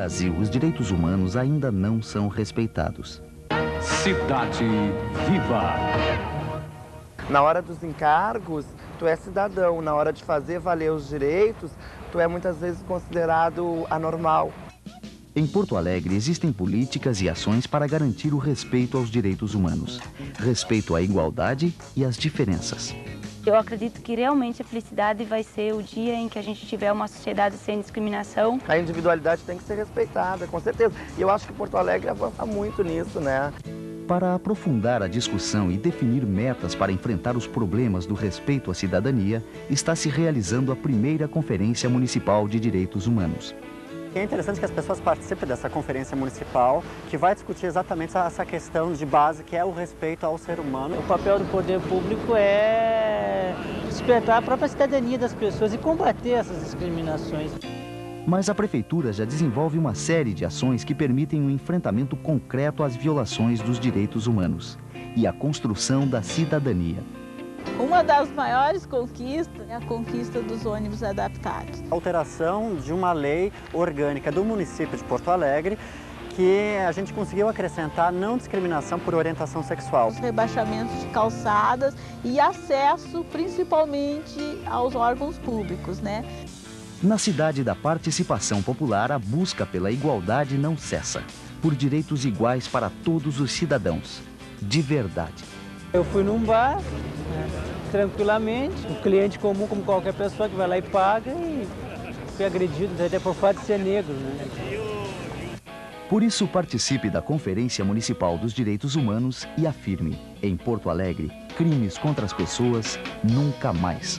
Brasil, os direitos humanos ainda não são respeitados. Cidade Viva. Na hora dos encargos, tu é cidadão. Na hora de fazer valer os direitos, tu é muitas vezes considerado anormal. Em Porto Alegre existem políticas e ações para garantir o respeito aos direitos humanos, respeito à igualdade e às diferenças. Eu acredito que realmente a felicidade vai ser o dia em que a gente tiver uma sociedade sem discriminação. A individualidade tem que ser respeitada, com certeza. E eu acho que Porto Alegre avança muito nisso, né? Para aprofundar a discussão e definir metas para enfrentar os problemas do respeito à cidadania, está se realizando a primeira Conferência Municipal de Direitos Humanos. É interessante que as pessoas participem dessa conferência municipal, que vai discutir exatamente essa questão de base, que é o respeito ao ser humano. O papel do poder público é despertar a própria cidadania das pessoas e combater essas discriminações. Mas a Prefeitura já desenvolve uma série de ações que permitem um enfrentamento concreto às violações dos direitos humanos e a construção da cidadania. Uma das maiores conquistas é a conquista dos ônibus adaptados. A alteração de uma lei orgânica do município de Porto Alegre que a gente conseguiu acrescentar não discriminação por orientação sexual. Os rebaixamentos de calçadas e acesso principalmente aos órgãos públicos, né? Na cidade da participação popular, a busca pela igualdade não cessa, por direitos iguais para todos os cidadãos, de verdade. Eu fui num bar, né, tranquilamente, um cliente comum como qualquer pessoa que vai lá e paga e fui agredido até por fato de ser negro. Né? Por isso, participe da Conferência Municipal dos Direitos Humanos e afirme, em Porto Alegre, crimes contra as pessoas nunca mais.